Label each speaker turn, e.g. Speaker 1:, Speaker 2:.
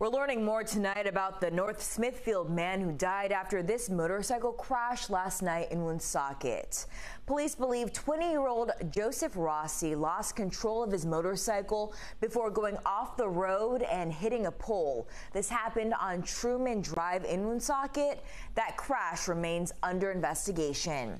Speaker 1: We're learning more tonight about the North Smithfield man who died after this motorcycle crash last night in Woonsocket. Police believe 20 year old Joseph Rossi lost control of his motorcycle before going off the road and hitting a pole. This happened on Truman Drive in Woonsocket. That crash remains under investigation.